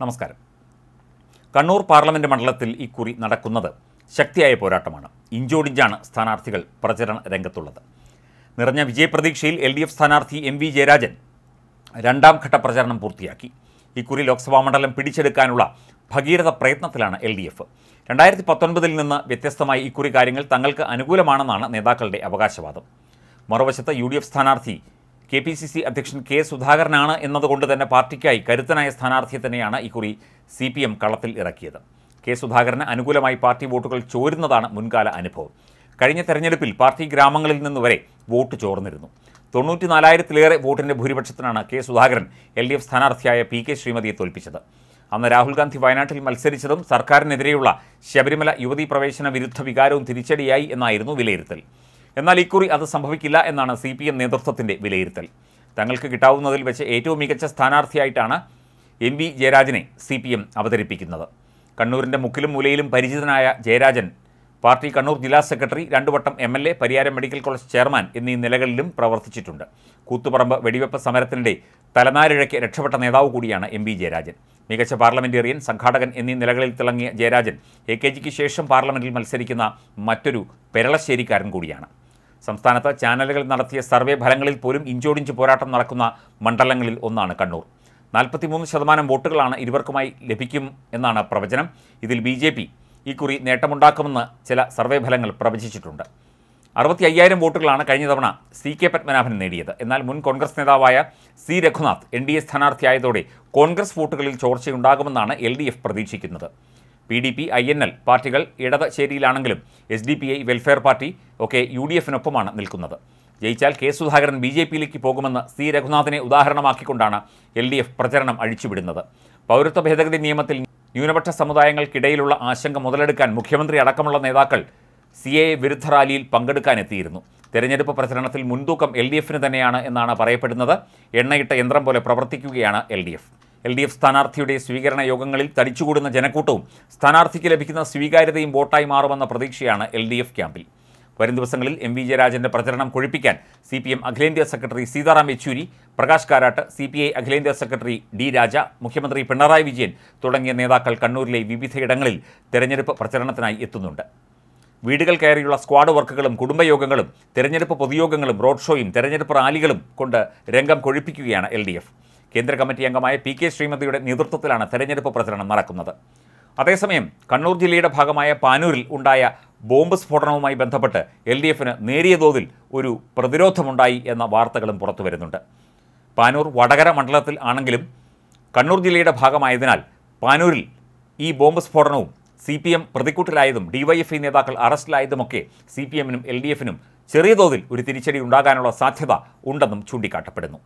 നമസ്കാരം. കണ്ണൂർ പാർലമെന്റ് മണ്ഡലത്തിൽ ഇക്കുറി നടക്കുന്നത് ശക്തിയായ പോരാട്ടമാണ്. ഇഞ്ചോടിഞ്ചാണ് സ്ഥാനാർത്ഥികൾ പ്രചരണ രംഗത്തുള്ളത്. നിറഞ്ഞ വിജയപ്രതീക്ഷയിൽ എൽ ഡി എഫ് സ്ഥാനാർത്ഥി എം വി ജയരാജൻ രണ്ടാം ഘട്ട പ്രചരണം പൂർത്തിയാക്കി. ഇക്കുറി ലോക്സഭാ മണ്ഡലം പിടിച്ചെടുക്കാനുള്ള ഭഗീരഥ പ്രയത്നത്തിലാണ് എൽ ഡി എഫ്. രണ്ടായിരത്തി പത്തൊൻപതിൽ നിന്ന് വ്യത്യസ്തമായി ഇക്കുറി കാര്യങ്ങൾ തങ്ങൾക്ക് അനുകൂലമാണെന്നാണ് നേതാക്കളുടെ അവകാശവാദം. മറുവശത്ത് യു ഡി എഫ് സ്ഥാനാർത്ഥി കെ പി സി സി അധ്യക്ഷൻ കെ സുധാകരനാണ് എന്നതുകൊണ്ട് തന്നെ പാർട്ടിക്കായി കരുത്തനായ സ്ഥാനാർത്ഥിയെ തന്നെയാണ് ഇക്കുറി സി പി എം കളത്തിൽ ഇറക്കിയത്. കെ സുധാകരന് അനുകൂലമായി പാർട്ടി വോട്ടുകൾ ചോരുന്നതാണ് മുൻകാല അനുഭവം. കഴിഞ്ഞ തെരഞ്ഞെടുപ്പിൽ പാർട്ടി ഗ്രാമങ്ങളിൽ നിന്ന് വരെ വോട്ട് ചോർന്നിരുന്നു. തൊണ്ണൂറ്റിനാലായിരത്തിലേറെ വോട്ടിന്റെ ഭൂരിപക്ഷത്തിനാണ് K Sudhakaran L D F സ്ഥാനാർത്ഥിയായ പി കെ ശ്രീമതിയെ തോൽപ്പിച്ചത്. അന്ന് രാഹുൽ ഗാന്ധി വയനാട്ടിൽ മത്സരിച്ചതും സർക്കാരിനെതിരെയുള്ള ശബരിമല യുവതീ പ്രവേശന വിരുദ്ധ വികാരവും തിരിച്ചടിയായി എന്നായിരുന്നു വിലയിരുത്തൽ. എന്നാൽ ഇക്കുറി അത് സംഭവിക്കില്ല എന്നാണ് സി പി എം നേതൃത്വത്തിന്റെ വിലയിരുത്തൽ. തങ്ങൾക്ക് കിട്ടാവുന്നതിൽ വെച്ച് ഏറ്റവും മികച്ച സ്ഥാനാർത്ഥിയായിട്ടാണ് എം വി ജയരാജനെ സി പി എം അവതരിപ്പിക്കുന്നത്. കണ്ണൂരിന്റെ മുക്കിലും മൂലയിലും പരിചിതനായ ജയരാജൻ പാർട്ടി കണ്ണൂർ ജില്ലാ സെക്രട്ടറി രണ്ടു വട്ടം M L A Pariyaram medical college chairman എന്നീ നിലകളിലും പ്രവർത്തിച്ചിട്ടുണ്ട്. കൂത്തുപറമ്പ് വെടിവെപ്പ് സമരത്തിനിടെ തലനാരിഴയ്ക്ക് രക്ഷപ്പെട്ട നേതാവ് കൂടിയാണ് എം ജയരാജൻ. മികച്ച പാർലമെന്റേറിയൻ സംഘാടകൻ എന്നീ നിലകളിൽ തിളങ്ങിയ ജയരാജൻ എ കെ ജിക്ക് ശേഷം പാർലമെന്റിൽ മത്സരിക്കുന്ന മറ്റൊരു പെരളശ്ശേരിക്കാരൻ കൂടിയാണ്. സംസ്ഥാനത്ത് ചാനലുകൾ നടത്തിയ സർവേ ഫലങ്ങളിൽ പോലും ഇഞ്ചോടിഞ്ച് പോരാട്ടം നടക്കുന്ന മണ്ഡലങ്ങളിൽ ഒന്നാണ് കണ്ണൂർ. നാൽപ്പത്തിമൂന്ന് ശതമാനം വോട്ടുകളാണ് ഇരുവർക്കുമായി ലഭിക്കും എന്നാണ് പ്രവചനം. ഇതിൽ ബി ജെ പി ഇക്കുറി നേട്ടമുണ്ടാക്കുമെന്ന് ചില സർവേ ഫലങ്ങൾ പ്രവചിച്ചിട്ടുണ്ട്. അറുപത്തി അയ്യായിരം വോട്ടുകളാണ് കഴിഞ്ഞ തവണ സി കെ പത്മനാഭൻ നേടിയത്. എന്നാൽ മുൻ കോൺഗ്രസ് നേതാവായ C Raghunath N D A സ്ഥാനാർത്ഥിയായതോടെ Congress വോട്ടുകളിൽ ചോർച്ചയുണ്ടാകുമെന്നാണ് എൽ ഡി എഫ് പ്രതീക്ഷിക്കുന്നത്. P D P I N L പാർട്ടികൾ ഇടത് ചേരിയിലാണെങ്കിലും S D P I welfare party ഒക്കെ യു ഡി എഫിനൊപ്പമാണ് നിൽക്കുന്നത്. ജയിച്ചാൽ കെ സുധാകരൻ ബി ജെ പിയിലേക്ക് പോകുമെന്ന് സി രഘുനാഥിനെ ഉദാഹരണമാക്കിക്കൊണ്ടാണ് എൽ ഡി എഫ് പ്രചരണം അഴിച്ചുവിടുന്നത്. പൗരത്വ ഭേദഗതി നിയമത്തിൽ ന്യൂനപക്ഷ സമുദായങ്ങൾക്കിടയിലുള്ള ആശങ്ക മുതലെടുക്കാൻ മുഖ്യമന്ത്രി അടക്കമുള്ള നേതാക്കൾ സി എ വിരുദ്ധ റാലിയിൽ പങ്കെടുക്കാനെത്തിയിരുന്നു. തെരഞ്ഞെടുപ്പ് പ്രചരണത്തിൽ മുൻതൂക്കം എൽ ഡി എഫിന് തന്നെയാണ് എന്നാണ് പറയപ്പെടുന്നത്. എണ്ണയിട്ട യന്ത്രം പോലെ പ്രവർത്തിക്കുകയാണ് L D F. L D F സ്ഥാനാർത്ഥിയുടെ സ്വീകരണ യോഗങ്ങളിൽ തടിച്ചുകൂടുന്ന ജനക്കൂട്ടവും സ്ഥാനാർത്ഥിക്ക് ലഭിക്കുന്ന സ്വീകാര്യതയും വോട്ടായി മാറുമെന്ന പ്രതീക്ഷയാണ് എൽ ഡി എഫ് ക്യാമ്പിൽ. വരും ദിവസങ്ങളിൽ എം വി ജയരാജന്റെ പ്രചരണം കൊഴിപ്പിക്കാൻ സി പി എം അഖിലേന്ത്യാ secretary Sitaram Yechury Prakash Karat C P I അഖിലേന്ത്യാ സെക്രട്ടറി ഡി രാജ മുഖ്യമന്ത്രി പിണറായി വിജയൻ തുടങ്ങിയ നേതാക്കൾ കണ്ണൂരിലെ വിവിധയിടങ്ങളിൽ തെരഞ്ഞെടുപ്പ് പ്രചരണത്തിനായി എത്തുന്നുണ്ട്. വീടുകൾ കയറിയുള്ള സ്ക്വാഡ് വർക്കുകളും കുടുംബയോഗങ്ങളും തെരഞ്ഞെടുപ്പ് പൊതുയോഗങ്ങളും റോഡ് ഷോയും തെരഞ്ഞെടുപ്പ് റാലികളും കൊണ്ട് രംഗം കൊഴിപ്പിക്കുകയാണ് എൽ കേന്ദ്ര കമ്മിറ്റി അംഗമായ പി കെ ശ്രീമതിയുടെ നേതൃത്വത്തിലാണ് തെരഞ്ഞെടുപ്പ് പ്രചരണം നടക്കുന്നത്. അതേസമയം കണ്ണൂർ ജില്ലയുടെ ഭാഗമായ പാനൂരിൽ ഉണ്ടായ ബോംബ് സ്ഫോടനവുമായി ബന്ധപ്പെട്ട് എൽ ഡി എഫിന് നേരിയ തോതിൽ ഒരു പ്രതിരോധമുണ്ടായി എന്ന വാർത്തകളും പുറത്തു വരുന്നുണ്ട്. പാനൂർ വടകര മണ്ഡലത്തിൽ ആണെങ്കിലും കണ്ണൂർ ജില്ലയുടെ ഭാഗമായതിനാൽ പാനൂരിൽ ഈ ബോംബ് സ്ഫോടനവും സി പി എം പ്രതിക്കൂട്ടിലായതും ഡിവൈഎഫ്ഐ നേതാക്കൾ അറസ്റ്റിലായതുമൊക്കെ സി പി എമ്മിനും എൽ ഡി എഫിനും ചെറിയ തോതിൽ ഒരു തിരിച്ചടി ഉണ്ടാകാനുള്ള സാധ്യത ഉണ്ടെന്നും ചൂണ്ടിക്കാട്ടപ്പെടുന്നു.